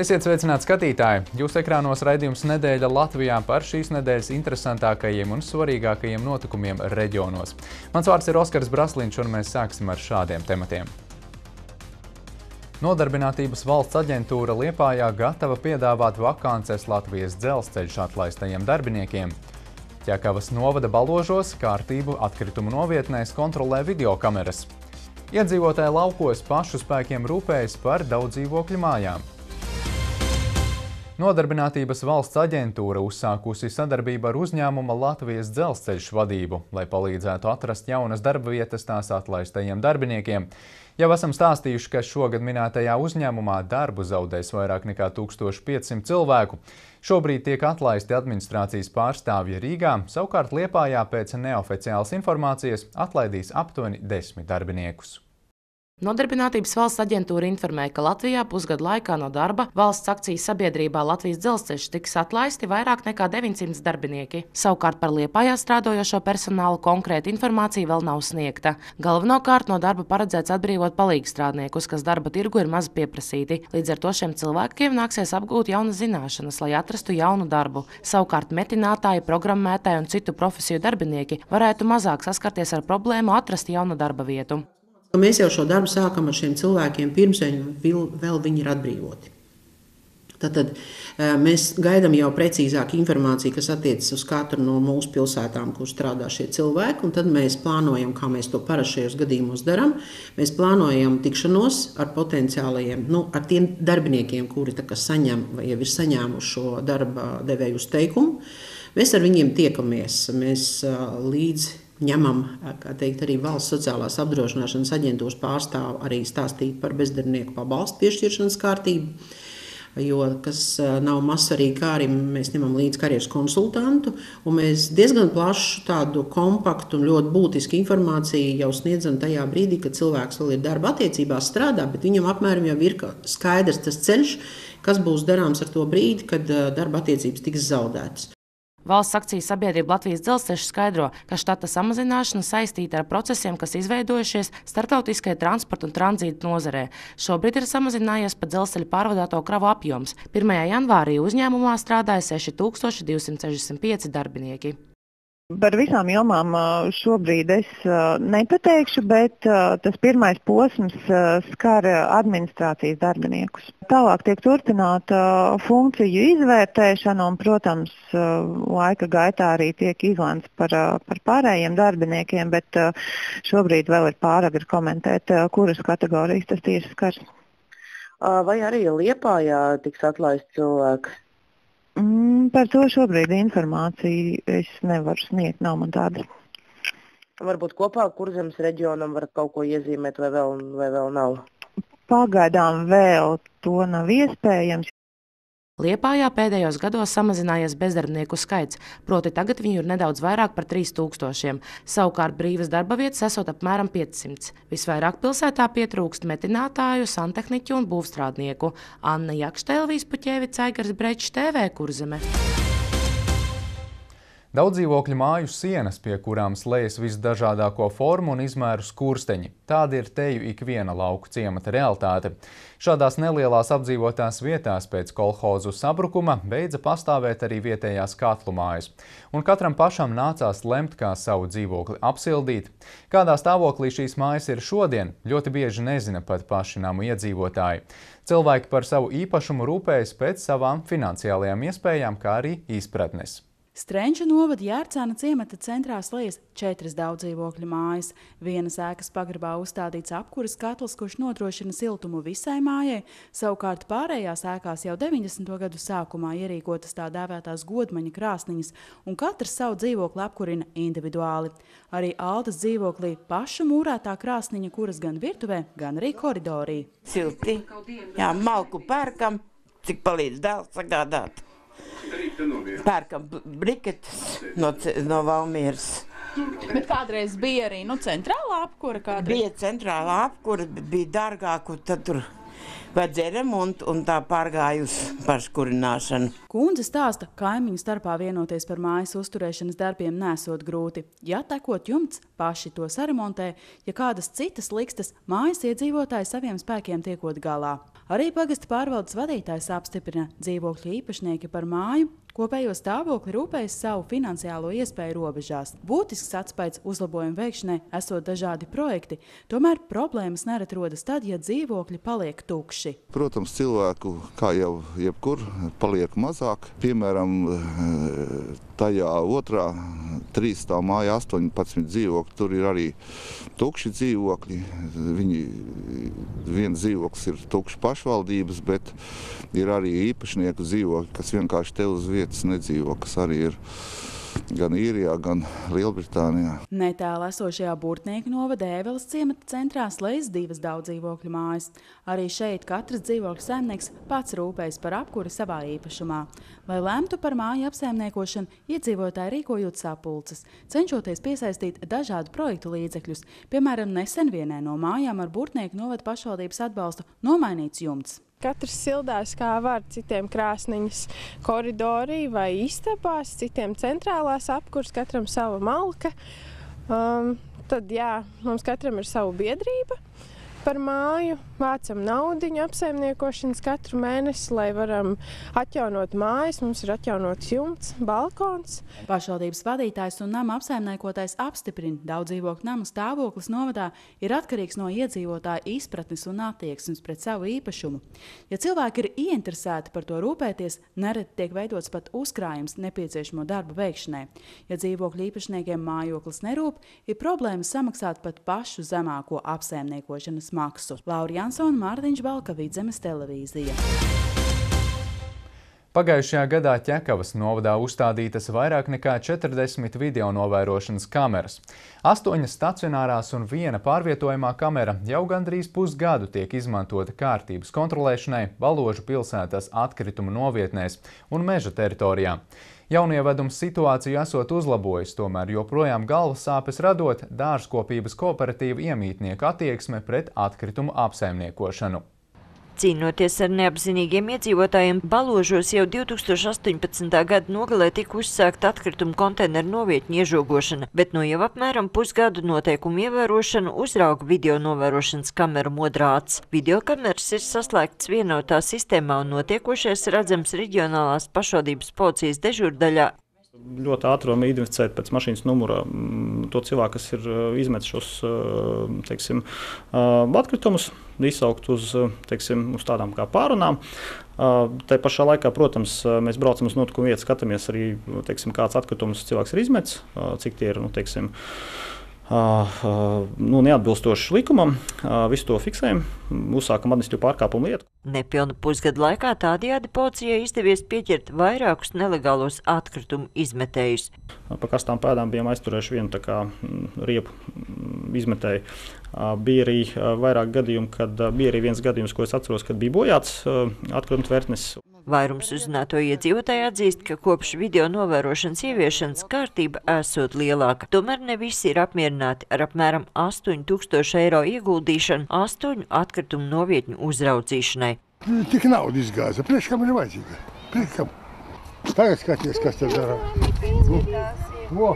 Esiet sveicināti skatītāji! Jūsu ekrānos raidījums nedēļa Latvijā par šīs nedēļas interesantākajiem un svarīgākajiem notikumiem reģionos. Mans vārds ir Oskars Braslīņš un mēs sāksim ar šādiem tematiem. Nodarbinātības valsts aģentūra Liepājā gatava piedāvāt vakances Latvijas dzelzceļš atlaistajiem darbiniekiem. Ķekavas novada baložos kārtību atkritumu novietnēs kontrolē videokameras. Iedzīvotāji laukos pašu spēkiem rūpējas par daudz dzīvokļu mājām. Nodarbinātības valsts aģentūra uzsākusi sadarbību ar uzņēmuma Latvijas dzelzceļš vadību, lai palīdzētu atrast jaunas darba vietas tās atlaistajiem darbiniekiem. Jau esam stāstījuši, ka šogad minētajā uzņēmumā darbu zaudēs vairāk nekā 1500 cilvēku. Šobrīd tiek atlaisti administrācijas pārstāvji Rīgā, savukārt Liepājā pēc neoficiālas informācijas atlaidīs aptuveni desmit darbiniekus. Nodarbinātības valsts aģentūra informēja, ka Latvijā pusgadu laikā no darba valsts akcijas sabiedrībā Latvijas dzelzceļš tiks atlaisti vairāk nekā 900 darbinieki. Savukārt par Liepājā strādojošo personālu konkrēta informācija vēl nav sniegta. Galvenokārt no darba paredzēts atbrīvot palīgstrādniekus, kas darba tirgu ir maz pieprasīti. Līdz ar to šiem cilvēkiem nāksies apgūt jaunas zināšanas, lai atrastu jaunu darbu. Savukārt metinātāji, programmētāji un citu profesiju darbinieki varētu mazāk saskarties ar problēmu atrast jaunu darba vietu. Mēs jau šo darbu sākam ar šiem cilvēkiem, pirms viņi vēl viņi ir atbrīvoti. Tad mēs gaidām jau precīzāku informāciju, kas attiecas uz katru no mūsu pilsētām, kur strādā šie cilvēki. Tad mēs plānojam, kā mēs to parasti šajos gadījumos darām. Mēs plānojam tikšanos ar potenciālajiem, nu, ar tiem darbiniekiem, kuri saņem vai jau ir saņēmuši šo darba devēju uzteikumu. Mēs ar viņiem tiekamies. Mēs līdz ņemam teikt, arī valsts sociālās apdrošināšanas aģentūras pārstāvu arī stāstīt par bezdarbnieku pabalstu piešķiršanas kārtību. Jo, kas nav kā arī mēs ņemam līdzi karjeras konsultantu, mēs diezgan plašu, tādu kompaktu un ļoti būtisku informāciju jau sniedzam tajā brīdī, kad cilvēks vēl ir darba attiecībās strādā, bet viņam apmēram jau ir skaidrs tas ceļš, kas būs darāms ar to brīdi, kad darba attiecības tiks zaudētas. Valsts akciju sabiedrība Latvijas dzelzceļš skaidro, ka štata samazināšana saistīta ar procesiem, kas izveidojušies starptautiskajā transporta un tranzīta nozarē. Šobrīd ir samazinājies pat dzelzceļa pārvadāto kravu apjoms. 1. janvārī uzņēmumā strādāja 6265 darbinieki. Par visām jomām šobrīd es nepateikšu, bet tas pirmais posms skar administrācijas darbiniekus. Tālāk tiek turpināta funkciju izvērtēšana, un, protams, laika gaitā arī tiek izlemts par, par pārējiem darbiniekiem, bet šobrīd vēl ir pāragri komentēt, kuras kategorijas tas tieši skars. Vai arī Liepājā tiks atlaists cilvēks? Mm, par to šobrīd informāciju es nevaru sniegt, nav man tāda. Varbūt kopā kurzemes reģionam varat kaut ko iezīmēt, vai vēl, vai vēl nav? Pagaidām vēl to nav iespējams, Liepājā pēdējos gados samazinājies bezdarbnieku skaits, proti tagad viņu ir nedaudz vairāk par 3000. Savukārt brīvas darba vietas esot apmēram 500. Visvairāk pilsētā pietrūkst metinātāju, santehniķu un būvstrādnieku. Anna Jakštēlvīs Puķēvica, Aigars Brečs, TV Kurzeme. Daudz dzīvokļu māju sienas, pie kurām slējas visdažādāko formu un izmēru skursteņi. Tāda ir teju ikviena lauku ciemata realitāte. Šādās nelielās apdzīvotās vietās pēc kolhozu sabrukuma beidza pastāvēt arī vietējās katlu mājas. Un katram pašam nācās lemt, kā savu dzīvokli apsildīt. Kādā stāvoklī šīs mājas ir šodien, ļoti bieži nezina pat paši namu iedzīvotāji. Cilvēki par savu īpašumu rūpējas pēc savām finansiālajām iespējām, kā arī izpratnes. Strenča novada Jērcāna ciemata centrā slējas četras daudzdzīvokļu mājas. Vienas ēkas pagrabā uzstādīts apkuras katls, kurš nodrošina siltumu visai mājai, savukārt pārējās ēkās jau 90. gadu sākumā ierīkotas tā dēvētās godmaņa krāsniņas, un katrs savu dzīvokli apkurina individuāli. Arī Altas dzīvoklī paša mūrētā krāsniņa, kuras gan virtuvē, gan arī koridorī. Silti, jā, malku pērkam, cik palīdz dēls sagādāt. Pērkam briketes no, no Valmieras. Bet kādreiz bija arī nu, centrālā apkūra. Kādreiz. Bija centrālā apkūra, bija dārgāk, un tad tur vajadzēja remontu un tā pārgāja uz paškurināšanu. Kundze stāsta, ka kaimiņu starpā vienoties par mājas uzturēšanas darbiem nesot grūti. Ja tekot jumts, paši to saremontē, ja kādas citas likstas mājas iedzīvotāji saviem spēkiem tiekot galā. Arī pagasta pārvaldes vadītājs apstiprina dzīvokļu īpašnieki par māju Kopējo stāvokli rūpējas savu finansiālo iespēju robežās. Būtisks atspējs uzlabojumu veikšanai esot dažādi projekti, tomēr problēmas nerad rodas tad, ja dzīvokļi paliek tukši. Protams, cilvēku, kā jau jebkur, paliek mazāk. Piemēram, tajā otrā trīs stāv māja 18 dzīvokļi, tur ir arī tukši dzīvokļi. Viņi, viens dzīvoklis ir tukšs pašvaldības, bet ir arī īpašnieku dzīvokļi, kas vienkārši te uz vietas nedzīvo, kas arī ir gan Īrijā, gan Lielbritānijā. Netālu esošajā Burtnieku novada Ēveles ciemata centrā slēdz divas daudzdzīvokļu mājas. Arī šeit katrs dzīvokļu saimnieks pats rūpējas par apkuri savā īpašumā. Lai lemtu par māju apsaimniekošanu, iedzīvotāji rīkojot sapulces, cenšoties piesaistīt dažādu projektu līdzekļus. Piemēram, nesen vienai no mājām ar Burtnieku novada pašvaldības atbalstu nomainīts jumts. Katrs sildās kā var, citiem krāsniņas koridorī vai istabās, citiem centrālās apkurs, katram sava malka. Um, tad jā, mums katram ir sava biedrība par māju, vācam naudu apsaimniekošanas katru mēnesi, lai varam atjaunot mājas. Mums ir atjaunots jumts, balkons. Pašvaldības vadītājs un nama apsaimniekotais apstiprina, daudz dzīvokļu namu stāvoklis novadā ir atkarīgs no iedzīvotāja izpratnes un attieksmes pret savu īpašumu. Ja cilvēki ir ieinteresēti par to rūpēties, nereti tiek veidots pat uzkrājums nepieciešamo darbu veikšanai. Ja dzīvokļu īpašniekiem mājoklis nerūp, ir problēmas samaksāt pat pašu zemāko apsaimniekošanas maksu. Laura Jansona, Mārtiņš Balka, Vidzemes televīzija. Pagājušajā gadā Ķekavas novadā uzstādītas vairāk nekā 40 video novērošanas kameras. Astoņas stacionārās un viena pārvietojamā kamera jau gandrīz pusgadu tiek izmantota kārtības kontrolēšanai Valožu pilsētas atkritumu novietnēs un meža teritorijā. Jaunievedums situāciju esot uzlabojis, tomēr joprojām galvas sāpes radot dārzkopības kooperatīvu iemītnieku attieksme pret atkritumu apsaimniekošanu. Cīnoties ar neapzinīgiem iedzīvotājiem, Baložos jau 2018. gada nogalē tika uzsākta atkritumu konteineru novietņu iežogošana, bet no jau apmēram pusgadu noteikumu ievērošanu uzrauga video novērošanas kameru modrāts. Videokameras ir saslēgtas vienotā sistēmā un notiekošais redzams reģionālās pašvaldības policijas dežurdaļā ļoti varam identificēt pēc mašīnas numura mm, to cilvēku, kas ir izmetis šos teiksim, atkritumus izsaukt uz, teiksim, uz tādām kā pārunām. Tā pašā laikā, protams, mēs braucam uz notikumu vietu, skatāmies arī, teiksim, kāds atkritums cilvēks ir izmetis, cik tie ir, nu, teiksim, nu, neatbilstoši likumam. Visu to fiksējam, uzsākam administratīvu pārkāpumu lietu. Nepilnu pusgadu laikā tādējādi policijai izdevies pieķert vairākus nelegālos atkritumu izmetējus. Pa kastām pēdām bijām aizturējuši vienu kā, riepu izmetēju. Bija arī vairāk gadījumu, kad bija arī viens gadījums, ko es atceros, kad bija bojāts atkritumu tvertnes. Vairums uzzināto iedzīvotāji atzīst, ka kopš video novērošanas ieviešanas kārtība esot lielāka. Tomēr ne visi ir apmierināti ar apmēram 8000 eiro ieguldīšanu astoņu atkritumu novietņu uzraudzīšanai. Tik nauda izgāza. Priekš kam ir vajadzīga? Priekš kam? Tagad skaties, kas te dara. Nu,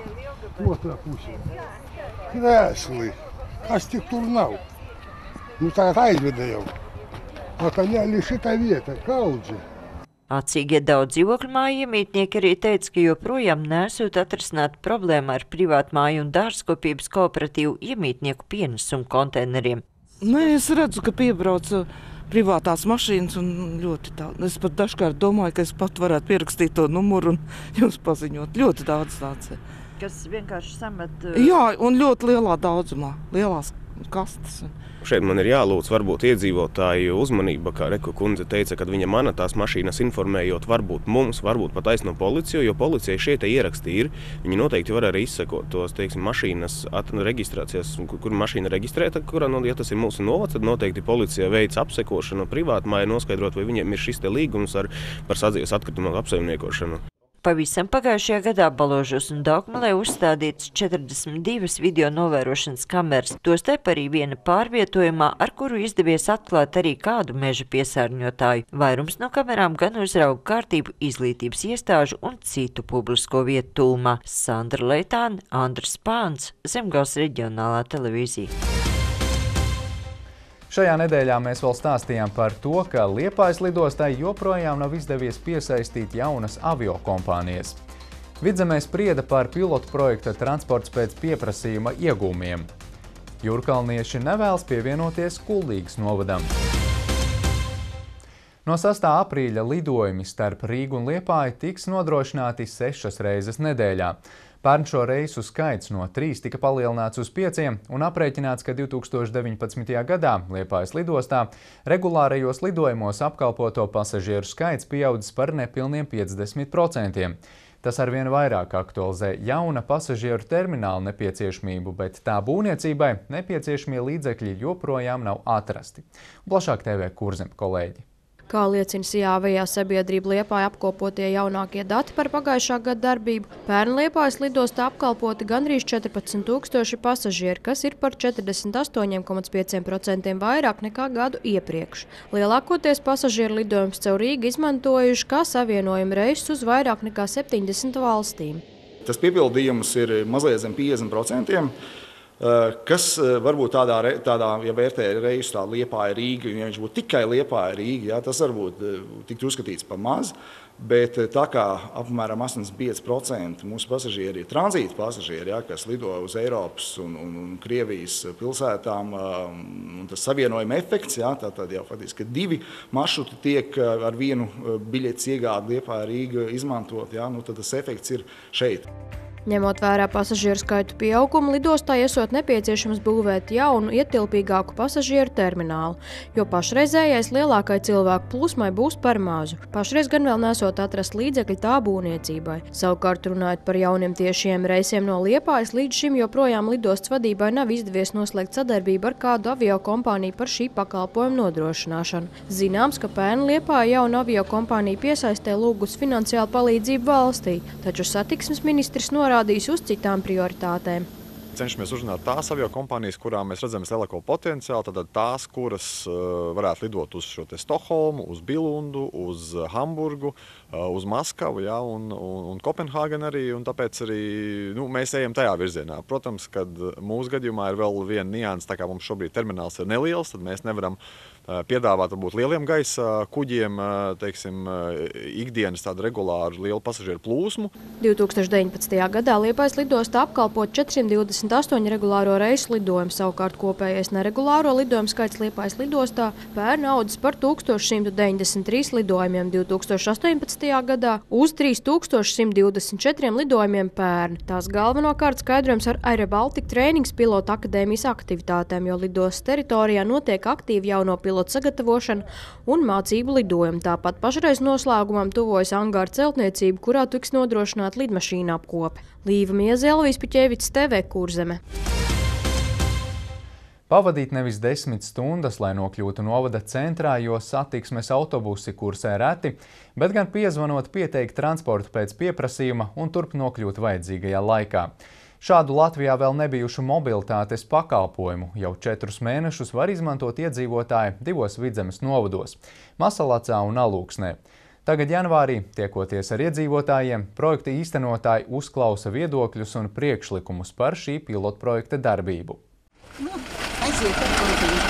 otrā pusē. Krēsli. Kas tik tur nav? Nu tagad aizveda jau. Отоляли šitā vieta, kaudze. Acīgie daudz dzīvokļu māju iemītnieki arī teica, ka joprojām nesot atrisināt problēmu ar privātu māju un dārzkopības kooperatīvu iemītnieku pienesumu konteineriem. Nē, es redzu, ka piebrauc privātās mašīnas un ļoti daudz. Es pat dažkārt domāju, ka es pat varētu pierakstīt to numuru un jums paziņot. Ļoti daudz tāds. Kas vienkārši samet. Jā, un ļoti lielā daudzumā, lielās kastes. Šeit man ir jālūdz varbūt iedzīvotāju uzmanība, kā Reku kundze teica, kad viņa mana tās mašīnas informējot varbūt mums, varbūt pat aizno policiju, jo policija te ieraksti ir. Viņi noteikti var arī izsekot tos, teiksim, mašīnas reģistrācijas, kur, mašīna reģistrēta, kurā, nu, ja tas ir mūsu novads, tad noteikti policija veids apsekošanu privātmāju, noskaidrot, vai viņiem ir šis te līgums ar, par sadzīves atkritumu apsaimniekošanu. Pavisam pagājušajā gadā Baložos un Daugmalē uzstādīts 42 video novērošanas kameras, tostarp arī viena pārvietojumā, ar kuru izdevies atklāt arī kādu meža piesārņotāju. Vairums no kamerām gan uzrauga kārtību izglītības iestāžu un citu publisko vietu tūmā. Sandra Leitāna, Andrs Pāns, Zemgals reģionālā televīzija. Šajā nedēļā mēs vēl stāstījām par to, ka Liepājas lidostai joprojām nav izdevies piesaistīt jaunas aviokompānijas. Vidzemē sprieda par pilotu projekta transports pēc pieprasījuma iegūmiem. Jūrkalnieši nevēlas pievienoties Kuldīgas novadam. No 6. aprīļa lidojumi starp Rīgu un Liepāju tiks nodrošināti sešas reizes nedēļā. Pērn šo reisu skaits no trīs tika palielināts uz pieciem un aprēķināts, ka 2019. gadā Liepājas lidostā regulārajos lidojumos apkalpoto pasažieru skaits pieaudzis par nepilniem 50%. Tas arvien vairāk aktualizē jauna pasažieru termināla nepieciešamību, bet tā būvniecībai nepieciešamie līdzekļi joprojām nav atrasti. Plašāk TV kurzem kolēģi. Kā liecina Sijāvajā sabiedrība Liepāja apkopotie jaunākie dati par pagājušā gada darbību, pērn Liepājas lidostā apkalpoti gandrīz 14 tūkstoši pasažieri, kas ir par 48,5% vairāk nekā gadu iepriekš. Lielākoties pasažieru lidojums caur Rīgu izmantojuši kā savienojumu reisus uz vairāk nekā 70 valstīm. Tas piepildījums ir mazliet zem 50%. Eh, kas eh, varbūt tādā, tādā ja vērtē reizi tā liepāja Rīga, ja viņš būtu tikai liepāja Rīga, ja, tas varbūt eh, tiktu uzskatīts par maz, bet tā kā apmēram 85% mūsu pasažieri ir tranzīta pasažieri, ja, kas lido uz Eiropas un, un, un Krievijas pilsētām, un tas savienojuma efekts, ja, tad jau faktiski divi maršruti tiek ar vienu biļetes iegādi liepāja Rīga izmantot, ja, nu, tad tas efekts ir šeit. Ņemot vērā pasažieru skaitu pieaugumu, lidostā esot nepieciešams būvēt jaunu, ietilpīgāku pasažieru terminālu, jo pašreizējais lielākai cilvēku plūsmai būs par mazu. Pašreiz gan vēl nesot atrast līdzekļi tā būvniecībai. Savukārt, runājot par jauniem tiešiem reisiem no Liepājas, līdz šim joprojām lidostas vadībai nav izdevies noslēgt sadarbību ar kādu avio kompāniju par šī pakalpojuma nodrošināšanu. Zināms, ka pērn Liepāja jauna avio kompānija piesaistē lūgus finansiālu palīdzību valstī, taču satiksmes ministrs norāda, norādījis uz citām prioritātēm. Cenšamies uzrunāt tās avio kompānijas, kurām mēs redzam vislielāko potenciālu. Tad tās, kuras uh, varētu lidot uz Stokholmu, uz Bilundu, uz Hamburgu, uh, uz Maskavu ja, un, un, un Kopenhāgenu arī. Un tāpēc arī nu, mēs ejam tajā virzienā. Protams, ka mūsu gadījumā ir vēl viena nianses, tā kā mums šobrīd termināls ir neliels, tad mēs nevaram piedāvāt varbūt lieliem gaisa kuģiem teiksim, ikdienas tādu regulāru lielu pasažieru plūsmu. 2019. gadā Liepais lidostā apkalpot 428 regulāro reisu lidojumu, savukārt kopējais neregulāro lidojumu skaits Liepais lidostā pērn audzis par 1193 lidojumiem 2018. gadā uz 3124 lidojumiem pērn. Tās galvenokārt skaidrojums ar Aire Baltica trēnings pilota akadēmijas aktivitātēm, jo lidostas teritorijā notiek aktīvi jauno pilotu pilotu sagatavošanu un mācību lidojumu. Tāpat pašreiz noslēgumam tuvojas angāra celtniecība, kurā tiks nodrošināta lidmašīna apkope. Līva Mieze, Elvijas Piķēvics, TV Kurzeme. Pavadīt nevis desmit stundas, lai nokļūtu novada centrā, jo satiksmes autobusi kursē reti, bet gan piezvanot pieteikt transportu pēc pieprasījuma un turp nokļūt vajadzīgajā laikā. Šādu Latvijā vēl nebijušu mobilitātes pakalpojumu jau četrus mēnešus var izmantot iedzīvotāji divos vidzemes novados – Masalacā un Alūksnē. Tagad janvārī, tiekoties ar iedzīvotājiem, projekta īstenotāji uzklausa viedokļus un priekšlikumus par šī pilotprojekta darbību. Nu, aiziet, labi.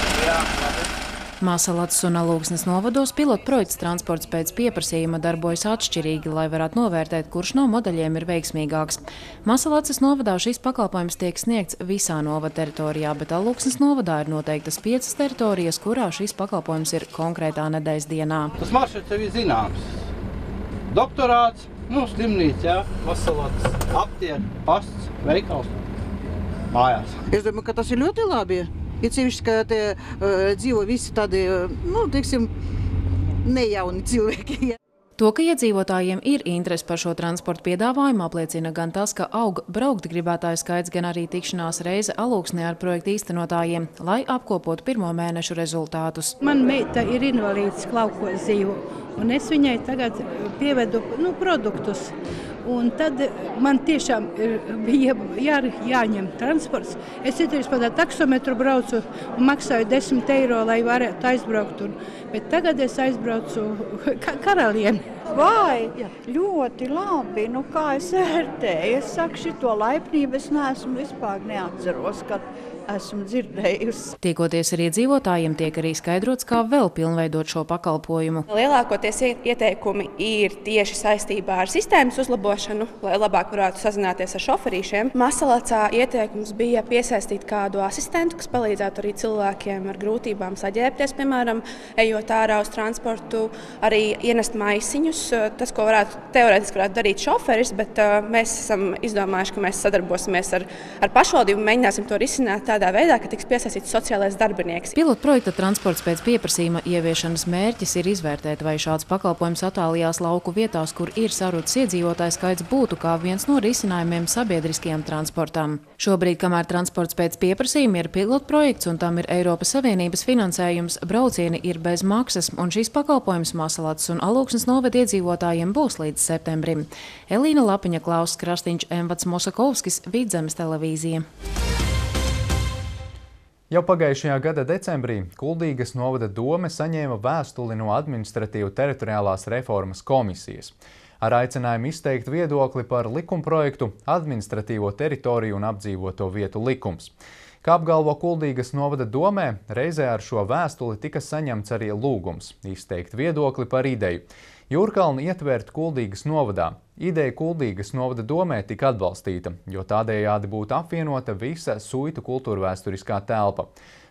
Māsalats un Alūksnes novados pilotprojekts transports pēc pieprasījuma darbojas atšķirīgi, lai varētu novērtēt, kurš no modeļiem ir veiksmīgāks. Māsalats novadā šīs pakalpojums tiek sniegts visā novada teritorijā, bet Alūksnes novadā ir noteiktas piecas teritorijas, kurā šīs pakalpojums ir konkrētā nedēļas dienā. Tas maršruts jau ir zināms. Doktorāts, nu, slimnīca, jā, Māsalats, aptiek, pasts, veikals, mājās. Es domāju, ka tas ir ļoti labi. Ir sevišķi, ka te uh, dzīvo visi tādi, nu, teiksim, nejauni cilvēki. To, ka iedzīvotājiem ir interese par šo transportu piedāvājumu, apliecina gan tas, ka aug braukt gribētāju skaits, gan arī tikšanās reize alūksnē ar projektu īstenotājiem, lai apkopotu pirmo mēnešu rezultātus. Man meita ir invalīds klaukos dzīvo, un es viņai tagad pievedu nu, produktus. Un tad man tiešām bija jā, jāņem transports. Es citreiz pat ar taksometru braucu un maksāju 10 eiro, lai varētu aizbraukt. Un, bet tagad es aizbraucu ka karalieni. Vai, ļoti labi. Nu, kā es vērtēju? Es saku, šito laipnību es neesmu vispār neatceros. Kad esmu dzirdējusi. Tiekoties ar iedzīvotājiem, tiek arī skaidrots, kā vēl pilnveidot šo pakalpojumu. Lielākoties ieteikumi ir tieši saistībā ar sistēmas uzlabošanu, lai labāk varētu sazināties ar šoferīšiem. Masalacā ieteikums bija piesaistīt kādu asistentu, kas palīdzētu arī cilvēkiem ar grūtībām saģērbties, piemēram, ejot ārā uz transportu, arī ienest maisiņus. Tas, ko varētu teorētiski varētu darīt šoferis, bet uh, mēs esam izdomājuši, ka mēs sadarbosimies ar, ar pašvaldību un mēģināsim to risināt tādā veidā, ka tiks piesaistīts sociālais darbinieks. Pilotu projekta transports pēc pieprasījuma ieviešanas mērķis ir izvērtēt, vai šāds pakalpojums attālajās lauku vietās, kur ir sarucis iedzīvotāju skaits, būtu kā viens no risinājumiem sabiedriskajam transportam. Šobrīd, kamēr transports pēc pieprasījuma ir pilotu projekts un tam ir Eiropas Savienības finansējums, braucieni ir bez maksas, un šīs pakalpojums Masalats un Alūksnes noved iedzīvotājiem būs līdz septembrim. Elīna Lapiņa, Klaus Krastīņš, Emvats Mosakovskis, Vidzemes televīzija. Jau pagājušajā gada decembrī Kuldīgas novada dome saņēma vēstuli no administratīvu teritoriālās reformas komisijas ar aicinājumu izteikt viedokli par likumprojektu administratīvo teritoriju un apdzīvoto vietu likums. Kā apgalvo Kuldīgas novada domē, reizē ar šo vēstuli tika saņemts arī lūgums izteikt viedokli par ideju. Jūrkalni ietvērt Kuldīgas novadā. Ideja Kuldīgas novada domē tika atbalstīta, jo tādējādi būtu apvienota visa suitu kultūrvēsturiskā telpa.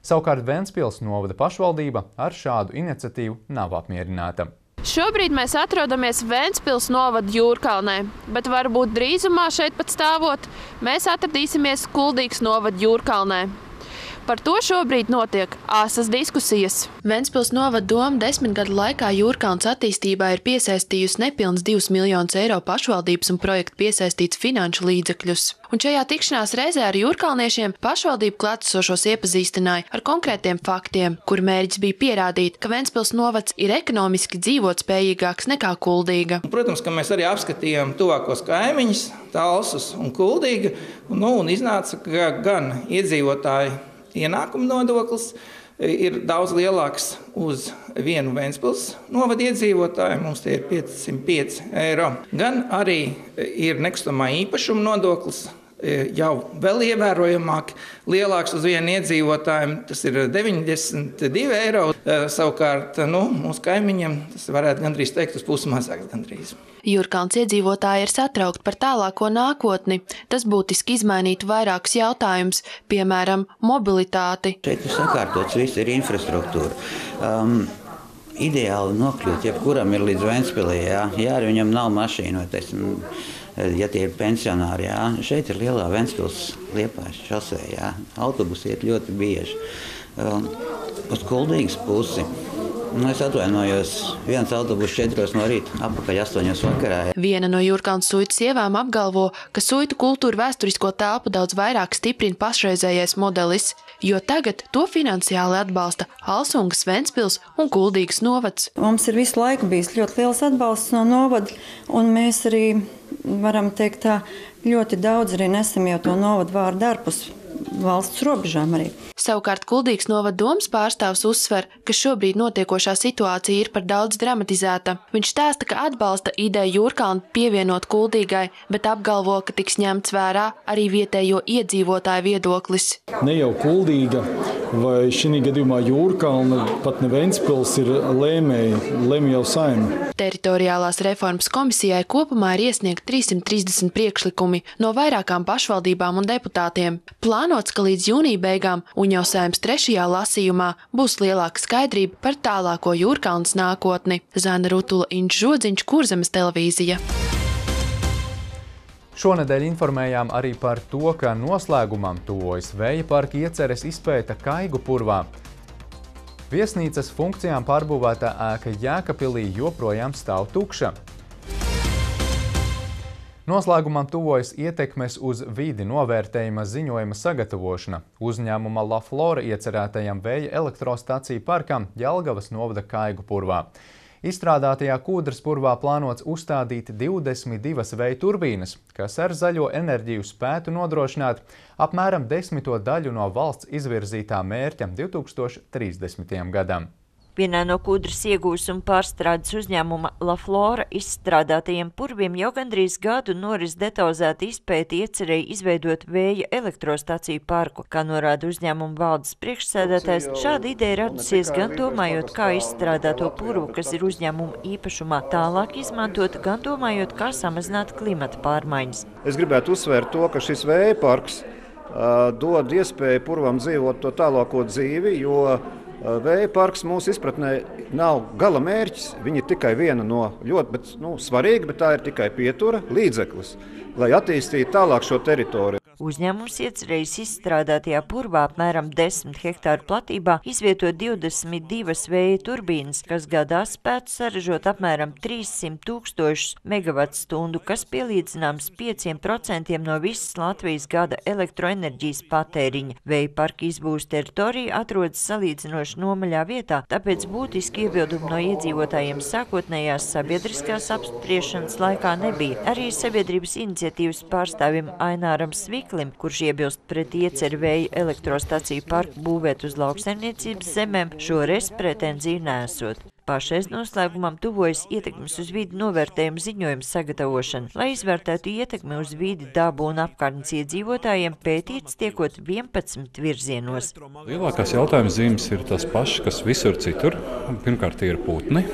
Savukārt Ventspils novada pašvaldība ar šādu iniciatīvu nav apmierināta. Šobrīd mēs atrodamies Vēncpils novada jūrkalnē, bet varbūt drīzumā šeit pat stāvot, mēs atradīsimies Kuldīgas novada jūrkalnē. Par to šobrīd notiek āsas diskusijas. Ventspils novada doma desmit gadu laikā Jūrkauns attīstībā ir piesaistījusi nepilns 2 miljonus eiro pašvaldības un projektu piesaistīts finanšu līdzekļus. Un šajā tikšanās reizē ar jūrkalniešiem pašvaldību klātesošos iepazīstināja ar konkrētiem faktiem, kur mērķis bija pierādīt, ka Ventspils novads ir ekonomiski dzīvotspējīgāks nekā Kuldīga. Protams, ka mēs arī apskatījām tuvākos kaimiņus, Talsus un Kuldīga, nu, un iznāca, ka gan iedzīvotāji ienākuma nodoklis e, ir daudz lielāks uz vienu Vēncpils novadu iedzīvotāju. Mums tie ir 505 eiro. Gan arī ir nekustamā īpašuma nodoklis e, jau vēl ievērojamāk, lielāks uz vienu iedzīvotāju. Tas ir 92 eiro. E, savukārt nu, mūsu kaimiņiem tas varētu gandrīz teikt uz pusi mazāks. Gandrīz. Jūrkāns iedzīvotāji ir satraukti par tālāko nākotni. Tas būtiski izmainītu vairākus jautājumus, piemēram, mobilitāti. Šeit ir sakārtots viss, ir infrastruktūra. Um, ideāli nokļūt, jebkuram ir līdz Ventspilī, jā, jā arī viņam nav mašīna, vai, teiksim, ja tie ir pensionāri, jā. Šeit ir lielā Ventspils liepājas šosē, jā. Autobusi iet ļoti bieži. Um, uz Kuldīgas pusi Nu, es atvainojos. Viens autobus 4 no rīta, apakaļ 8 vakarā. Viena no Jurkānas suitu sievām apgalvo, ka suitu kultūra vēsturisko telpu daudz vairāk stiprina pašreizējais modelis, jo tagad to finansiāli atbalsta Alsungas, Ventspils un Kuldīgas novads. Mums ir visu laiku bijis ļoti liels atbalsts no novada, un mēs arī varam teikt tā, ļoti daudz arī nesam jau to novadu vārdu ārpus valsts robežām arī. Savukārt Kuldīgas novada domas pārstāvs uzsver, ka šobrīd notiekošā situācija ir par daudz dramatizēta. Viņš stāsta, ka atbalsta ideju Jūrkalnu pievienot Kuldīgai, bet apgalvo, ka tiks ņemts vērā arī vietējo iedzīvotāju viedoklis. Ne jau Kuldīga vai šī gadījumā Jūrkalna, pat ne Ventspils ir lēmēji, lemj jau saima. Teritoriālās reformas komisijai kopumā ir iesniegt 330 priekšlikumi no vairākām pašvaldībām un deputātiem. Plānots, ka līdz jūnija beigām un jau sējums trešajā lasījumā būs lielāka skaidrība par tālāko jūrkalnas nākotni. Zana Rutula Inģa Žodziņš, Kurzemes televīzija. Šonedēļ informējām arī par to, ka noslēgumam tuvojas vēja parka ieceres izpēta Kaigu purvā. Viesnīcas funkcijām pārbūvētā ēka Jēkapilī joprojām stāv tukša. Noslēgumam tuvojas ietekmes uz vidi novērtējuma ziņojuma sagatavošana. Uzņēmuma La Flora iecerētajam vēja elektrostaciju parkam Jelgavas novada Kaigu purvā. Izstrādātajā kūdras purvā plānots uzstādīt 22 vēja turbīnas, kas ar zaļo enerģiju spētu nodrošināt apmēram desmito daļu no valsts izvirzītā mērķa 2030. gadam. Vienā no kudras iegūs un pārstrādes uzņēmuma La Flora izstrādātajiem purviem jau gandrīz gadu noris detalizēti izpēti iecerēja izveidot vēja elektrostaciju parku. Kā norāda uzņēmuma valdes priekšsēdētājs, šāda ideja radusies gan domājot, kā izstrādāto purvu, kas ir uzņēmuma īpašumā, tālāk izmantot, gan domājot, kā samazināt klimata pārmaiņas. Es gribētu uzsvērt to, ka šis vēja parks uh, dod iespēju purvam dzīvot to tālāko dzīvi, jo Vēja parks mūsu izpratnē nav gala mērķis. Viņa ir tikai viena no ļoti bet, nu, svarīga, bet tā ir tikai pietura līdzeklis, lai attīstītu tālāk šo teritoriju. Uzņēmums iecerējis izstrādātajā purvā apmēram 10 hektāru platībā izvietot 22 vēja turbīnas, kas gadā spētu saražot apmēram 300 tūkstošus megavatstundu, kas pielīdzināms 5% no visas Latvijas gada elektroenerģijas patēriņa. Vēja parka izbūs teritorija atrodas salīdzinoši nomaļā vietā, tāpēc būtiski iebildumi no iedzīvotājiem sākotnējās sabiedriskās apspriešanas laikā nebija. Arī sabiedrības iniciatīvas pārstāvim Aināram Svik Miklim, kurš iebilst pret ieceru vēja elektrostaciju parku būvēt uz lauksaimniecības zemēm, šoreiz pretenziju nesot. Pašais noslēgumam tuvojas ietekmes uz vidi novērtējuma ziņojuma sagatavošana, lai izvērtētu ietekmi uz vidi, dabu un apkārtnes iedzīvotājiem pētīts tiekot 11 virzienos. Lielākās jautājums zīmes ir tas pašs, kas visur citur. Pirmkārt, ir putni.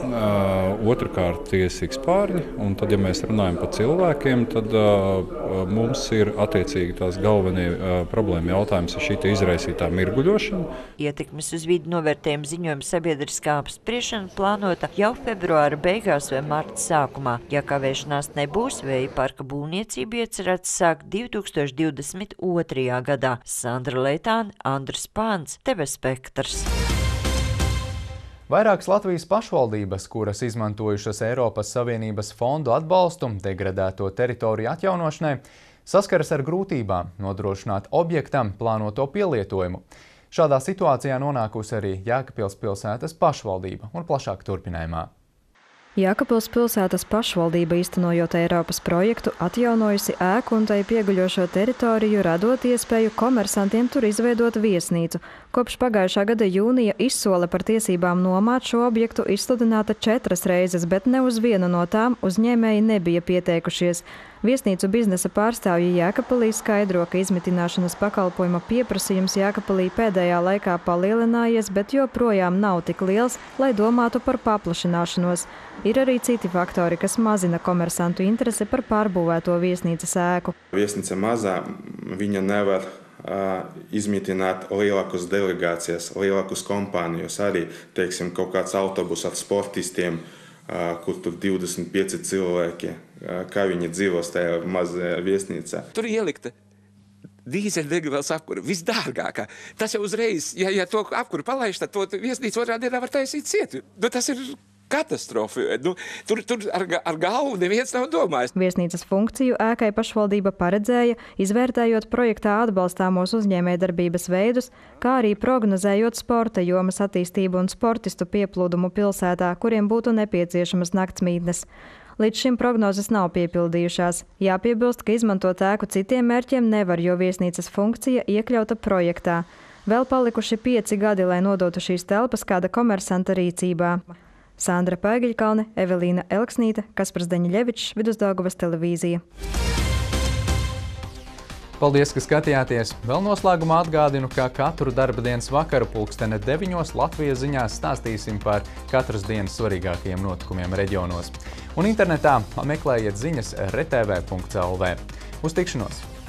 Uh, Otrakārt, tiesīgs pārņi. Un tad, ja mēs runājam par cilvēkiem, tad uh, mums ir attiecīgi tās galvenie uh, problēma jautājums ir šī izraisītā mirguļošana. Ietekmes uz vidi novērtējuma ziņojuma sabiedriskā apspriešana plānota jau februāra beigās vai marta sākumā. Ja kavēšanās nebūs, vēja parka būvniecība iecerēts sākt 2022. gadā. Sandra Leitāna, Andris Pāns, TV Spektrs. Vairākas Latvijas pašvaldības, kuras izmantojušas Eiropas Savienības fondu atbalstu degradēto teritoriju atjaunošanai, saskaras ar grūtībām nodrošināt objektam plānoto pielietojumu. Šādā situācijā nonākusi arī Jēkabpils pilsētas pašvaldība un plašāk turpinājumā. Jākapils pilsētas pašvaldība īstenojot Eiropas projektu atjaunojusi ēku un tai pieguļošo teritoriju, radot iespēju komersantiem tur izveidot viesnīcu. Kopš pagājušā gada jūnija izsole par tiesībām nomāt šo objektu izsludināta četras reizes, bet ne uz vienu no tām uzņēmēji nebija pieteikušies. Viesnīcu biznesa pārstāvji Jēkabpilī skaidro, ka izmitināšanas pakalpojuma pieprasījums Jēkabpilī pēdējā laikā palielinājies, bet joprojām nav tik liels, lai domātu par paplašināšanos. Ir arī citi faktori, kas mazina komersantu interesi par pārbūvēto viesnīcas ēku. Viesnīca mazā, viņa nevar izmitināt lielākas delegācijas, lielākas kompānijas, arī teiksim, kaut kāds autobus ar sportistiem, uh, kur tur 25 cilvēki kā viņi dzīvos tajā mazajā viesnīcā. Tur ielikta dīzeļdegvielas apkūra visdārgākā. Tas jau uzreiz, ja, ja to apkūru palaiž, tad to viesnīcu otrā dienā var taisīt ciet. Nu, tas ir katastrofa. Nu, tur tur ar, ar galvu neviens nav domājis. Viesnīcas funkciju ēkai pašvaldība paredzēja, izvērtējot projektā atbalstāmos uzņēmējdarbības veidus, kā arī prognozējot sporta jomas attīstību un sportistu pieplūdumu pilsētā, kuriem būtu nepieciešamas naktsmītnes. Līdz šim prognozes nav piepildījušās. Jāpiebilst, ka izmantot ēku citiem mērķiem nevar, jo viesnīcas funkcija iekļauta projektā. Vēl palikuši pieci gadi, lai nodotu šīs telpas kāda komersanta rīcībā. Sandra Pēgiļkalne, Evelīna Elksnīte, Kaspars Deņļevičs, Vidusdaugavas televīzija. Paldies, ka skatījāties! Vēl noslēgumā atgādinu, ka katru darba dienas vakaru pulkstene 9. Latvijas ziņās stāstīsim par katras dienas svarīgākajiem notikumiem reģionos. Un internetā meklējiet ziņas RTV.lv. Uz tikšanos!